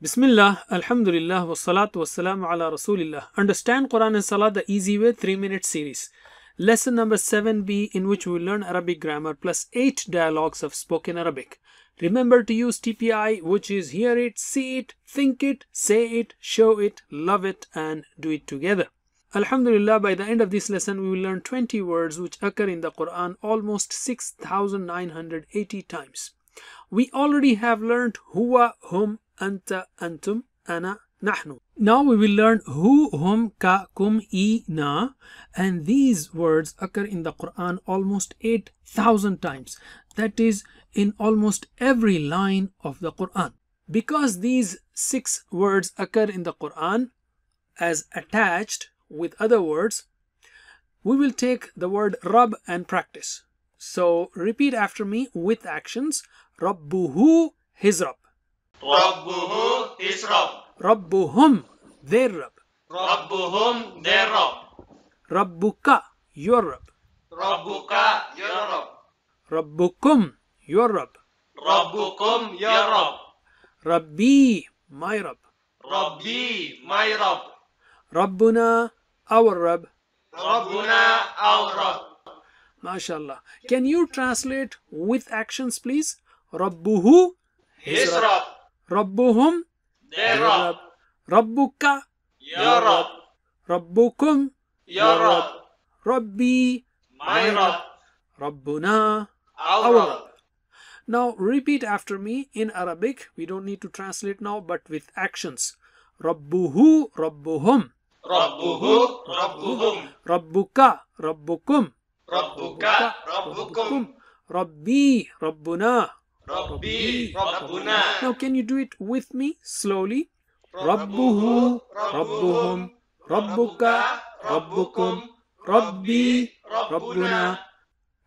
Bismillah, Alhamdulillah, wa wassalatu wassalamu ala Rasulillah. Understand Quran and Salah the easy way 3 minute series. Lesson number 7b in which we learn Arabic grammar plus 8 dialogues of spoken Arabic. Remember to use TPI which is hear it, see it, think it, say it, show it, love it and do it together. Alhamdulillah by the end of this lesson we will learn 20 words which occur in the Quran almost 6980 times. We already have learned huwa, hum, anta, antum, ana, nahnu. Now we will learn hu, hum, ka, kum, i, na and these words occur in the Quran almost 8000 times. That is in almost every line of the Quran. Because these six words occur in the Quran as attached with other words, we will take the word Rab and practice. So repeat after me with actions. Rabbuhu, his Rabb. Rabbuhu is Rabb. Rabbuhum, their Rabb. Rabbuhum, their Rabb. Rabbuka, your Rabb. Rabbuka, your Rabb. Rabbukum, your Rabb. Rabbukum, your Rabb. Rabbi, my Rabb. Rabbi, my Rabb. Rabbuna, our Rabb. Rabbuna, our Rabb. MashaAllah. Can you translate with actions, please? Rabbuhu, his Rabb. Rabbuhum, Their Rabb. Rabbuka, Your Rabb. Rabbukum, Your Rabb. Rabbi, My Rabb. Rabbuna, Our our Rabb. Rabb. Now repeat after me in Arabic. We don't need to translate now, but with actions. Rabbuhu, Rabbuhum, ربه ربهم. Rabbuka, Rabbukum, ربك ربكم. Rabbi, Rabbuna. Rabbi, Rabbuna. Now can you do it with me slowly? Rabbuhu, Rabbuhum, Rabbuka, Rabbukum, Rabbi, Rabbuna.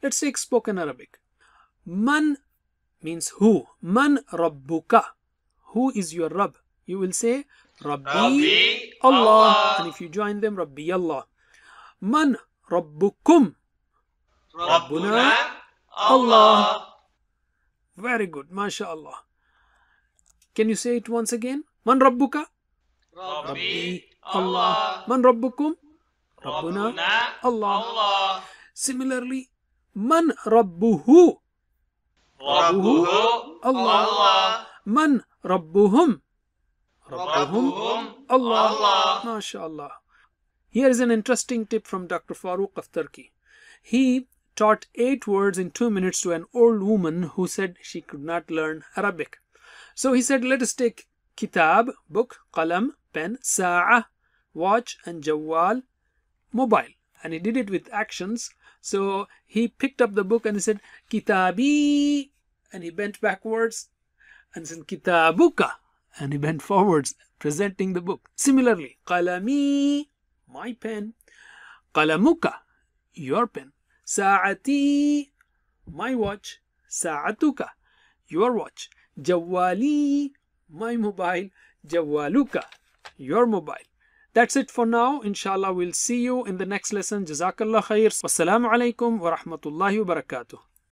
Let's take spoken Arabic. Man means who. Man Rabbuka. Who is your Rabb? You will say Rabbi, Rabbi Allah. Allah. And if you join them, Rabbi Allah. Man Rabbukum. Rabbuna Allah. Very good, mashallah. Can you say it once again? Man Rabbuka? Rabbi Allah. Man Rabbukum? Rabbuna Allah. Similarly, Man Rabbuhu? Rabbuhu Allah. Man Rabbuhum? Rabbuhum Allah. MashaAllah. Here is an interesting tip from Dr. Farooq of Turkey. He taught eight words in two minutes to an old woman who said she could not learn Arabic. So he said, let us take kitab, book, qalam, pen, sa'a, watch, and jawwal, mobile. And he did it with actions. So he picked up the book and he said, kitabi, and he bent backwards and said, kitabuka, and he bent forwards, presenting the book. Similarly, qalami, my pen, qalamuka, your pen, my watch, sa'atuka, your watch, jawali, my mobile, jawaluka, your mobile. That's it for now. Inshallah, we'll see you in the next lesson. Jazakallah khair. Wassalamu alaikum wa rahmatullahi.